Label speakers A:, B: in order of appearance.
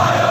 A: 하여